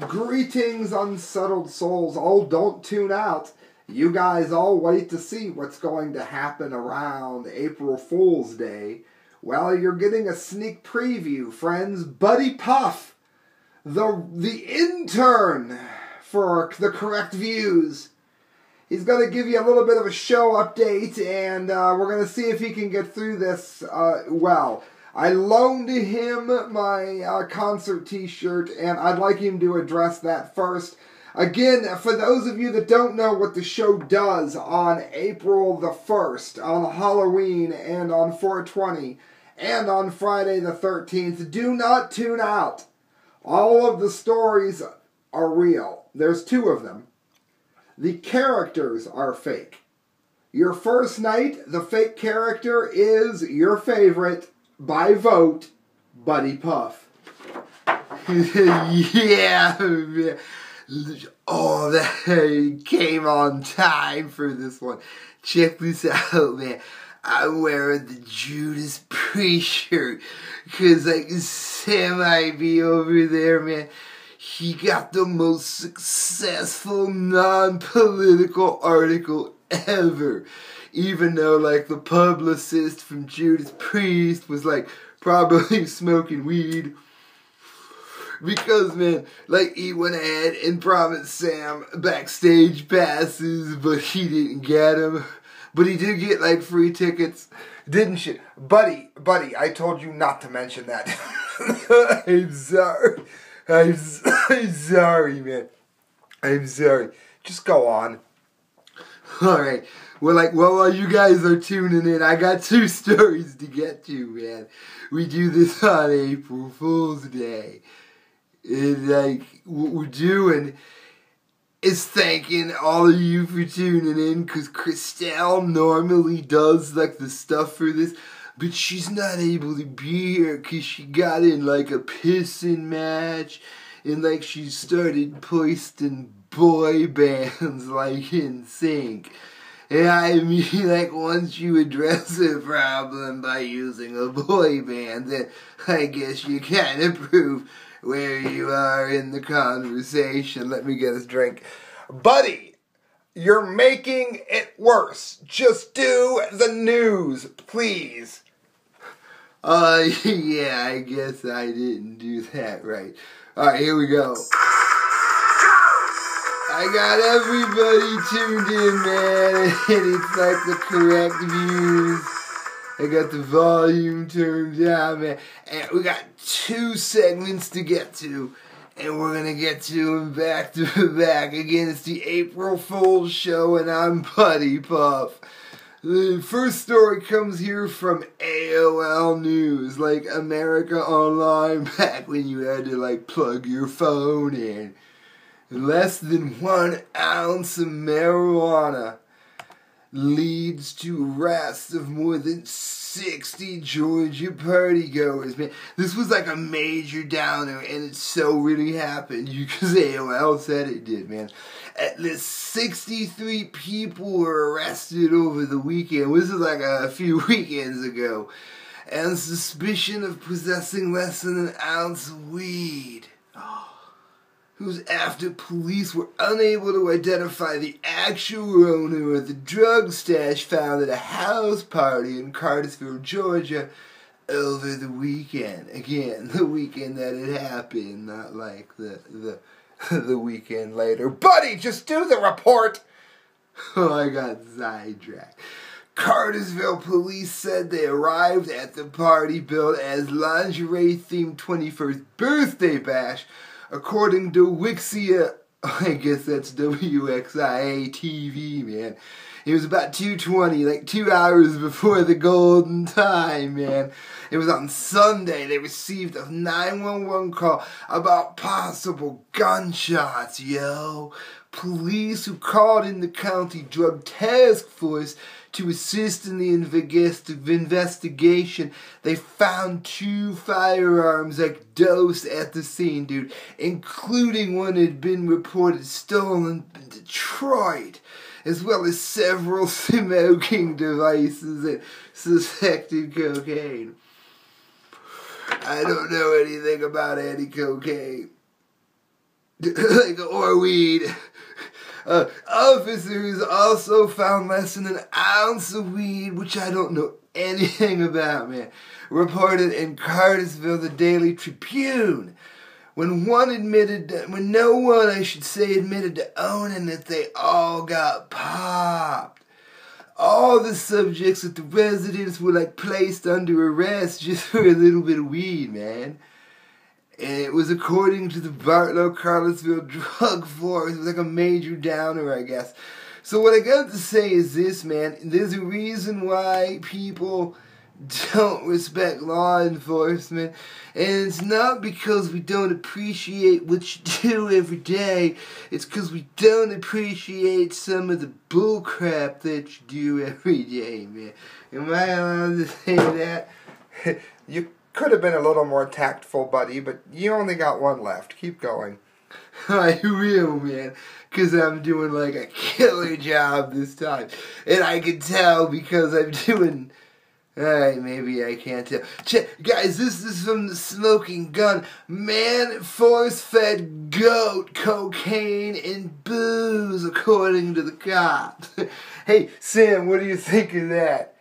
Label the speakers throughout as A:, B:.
A: Greetings, unsettled souls. Oh, don't tune out. You guys all wait to see what's going to happen around April Fool's Day. Well, you're getting a sneak preview, friends. Buddy Puff, the the intern for the correct views. He's going to give you a little bit of a show update, and uh, we're going to see if he can get through this uh, well. I loaned him my uh, concert t shirt, and I'd like him to address that first. Again, for those of you that don't know what the show does on April the 1st, on Halloween, and on 420, and on Friday the 13th, do not tune out. All of the stories are real. There's two of them. The characters are fake. Your first night, the fake character is your favorite by vote, Buddy Puff.
B: yeah. Oh, that came on time for this one. Check this out, man. I'm wearing the Judas Priest shirt because like Sam Ivy over there, man. He got the most successful non-political article ever even though like the publicist from Judas Priest was like probably smoking weed. Because man, like he went ahead and promised Sam backstage passes, but he didn't get them. But he did get like free tickets, didn't you, buddy? Buddy, I told you not to mention that. I'm sorry. I'm, I'm sorry, man. I'm sorry. Just go on. All right. We're like, well, while you guys are tuning in, I got two stories to get to, man. We do this on April Fool's Day. And, like, what we're doing is thanking all of you for tuning in, because Christelle normally does, like, the stuff for this, but she's not able to be here because she got in, like, a pissing match, and, like, she started posting boy bands, like, NSYNC. Yeah, I mean, like, once you address a problem by using a boy band, then I guess you kind of prove where you are in the conversation. Let me get a drink. Buddy, you're making it worse. Just do the news, please. Uh, yeah, I guess I didn't do that right. Alright, here we go. I got everybody tuned in, man, and it's like the correct views. I got the volume turned down, man, and we got two segments to get to, and we're gonna get to them back to back. Again, it's the April Fool's show, and I'm Buddy Puff. The first story comes here from AOL News, like America Online, back when you had to like plug your phone in less than one ounce of marijuana leads to arrests of more than 60 Georgia partygoers. Man, this was like a major downer, and it so really happened because AOL said it did, man. At least 63 people were arrested over the weekend. This is like a few weekends ago. And suspicion of possessing less than an ounce of weed. Whose after police were unable to identify the actual owner of the drug stash found at a house party in Cartersville, Georgia over the weekend. Again, the weekend that it happened, not like the the the weekend later. Buddy, just do the report. Oh, I got sidetracked. Cartersville police said they arrived at the party billed as lingerie themed 21st birthday bash according to Wixia, I guess that's WXIA TV, man. It was about 2.20, like two hours before the golden time, man. It was on Sunday. They received a 911 call about possible gunshots, yo. Police who called in the county drug task force to assist in the investigation. They found two firearms like dose at the scene, dude, including one that had been reported stolen in Detroit, as well as several smoking devices and suspected cocaine. I don't know anything about any cocaine. like or weed. Uh, officers also found less than an ounce of weed, which I don't know anything about, man. Reported in Cartersville, the Daily Tribune. When one admitted, that, when no one, I should say, admitted to owning it, they all got popped. All the subjects at the residence were like placed under arrest just for a little bit of weed, man. And it was according to the Bartow Cartersville Drug Force. It was like a major downer, I guess. So what I got to say is this, man. There's a reason why people don't respect law enforcement. And it's not because we don't appreciate what you do every day. It's because we don't appreciate some of the bullcrap that you do every day, man. Am I allowed to say that?
A: you could have been a little more tactful, buddy, but you only got one left. Keep going.
B: I will, man. Because I'm doing like a killer job this time. And I can tell because I'm doing Alright, maybe I can't tell. Check, guys, this is from the Smoking Gun. Man force fed goat, cocaine, and booze, according to the cops. hey, Sam, what do you think of that?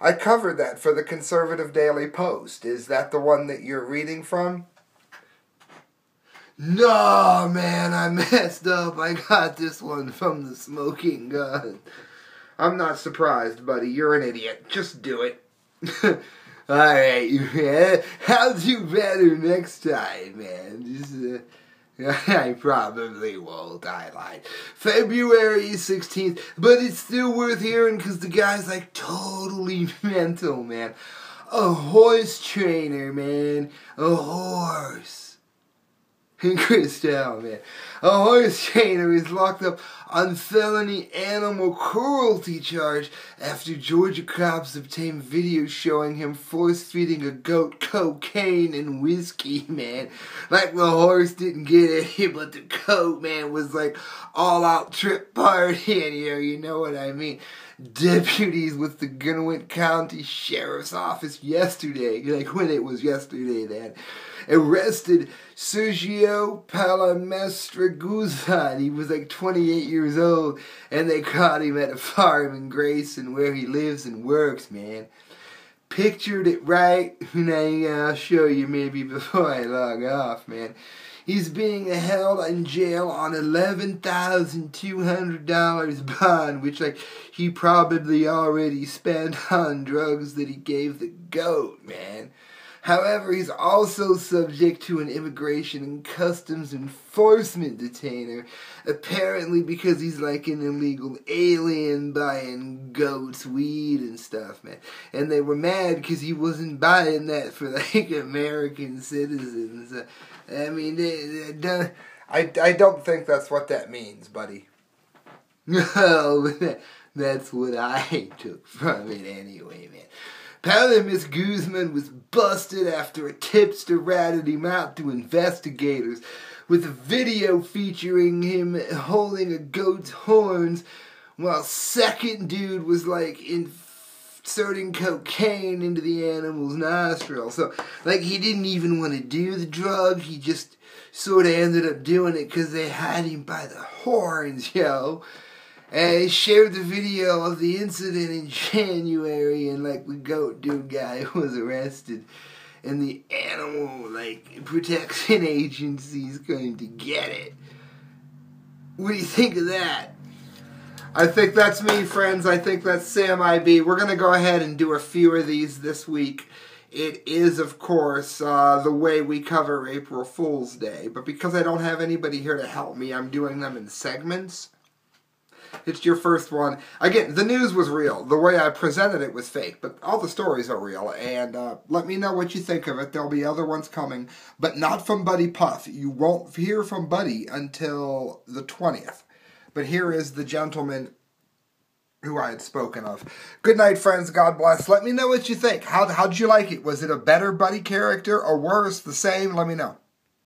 A: I covered that for the Conservative Daily Post. Is that the one that you're reading from?
B: No, man, I messed up. I got this one from the Smoking Gun.
A: I'm not surprised, buddy. You're an idiot. Just do it.
B: Alright, man. I'll do better next time, man. Just, uh, I probably won't. Lied. February 16th, but it's still worth hearing because the guy's like totally mental, man. A horse trainer, man. A horse. Christelle, man. A horse trainer is locked up on felony animal cruelty charge after Georgia cops obtained video showing him force feeding a goat cocaine and whiskey, man. Like the horse didn't get it, but the goat, man, was like all out trip partying here, you know what I mean? Deputies with the Gwinnett County Sheriff's Office yesterday, like when it was yesterday, then arrested Sergio Palamestraguzan. He was like 28 years old, and they caught him at a farm in Grayson where he lives and works, man. Pictured it right, now I'll show you maybe before I log off, man. He's being held in jail on eleven thousand two hundred dollars bond, which like he probably already spent on drugs that he gave the goat, man. However, he's also subject to an immigration and customs enforcement detainer, apparently because he's like an illegal alien buying goats, weed, and stuff, man. And they were mad because he wasn't buying that for like American citizens. I mean, they, they
A: I, I don't think that's what that means, buddy.
B: No, oh, that's what I took from it anyway, man. Miss Guzman was busted after a tipster ratted him out to investigators with a video featuring him holding a goat's horns while second dude was like inserting cocaine into the animal's nostril. So, like, he didn't even want to do the drug, he just sort of ended up doing it because they had him by the horns, yo and shared the video of the incident in January, and like the goat dude guy was arrested, and the animal like protection agency is going to get it. What do you think of that?
A: I think that's me, friends. I think that's Sam IB. We're going to go ahead and do a few of these this week. It is, of course, uh, the way we cover April Fool's Day, but because I don't have anybody here to help me, I'm doing them in segments. It's your first one. Again, the news was real. The way I presented it was fake, but all the stories are real. And uh, let me know what you think of it. There'll be other ones coming, but not from Buddy Puff. You won't hear from Buddy until the 20th. But here is the gentleman who I had spoken of. Good night, friends. God bless. Let me know what you think. How, how'd you like it? Was it a better Buddy character or worse? The same? Let me know.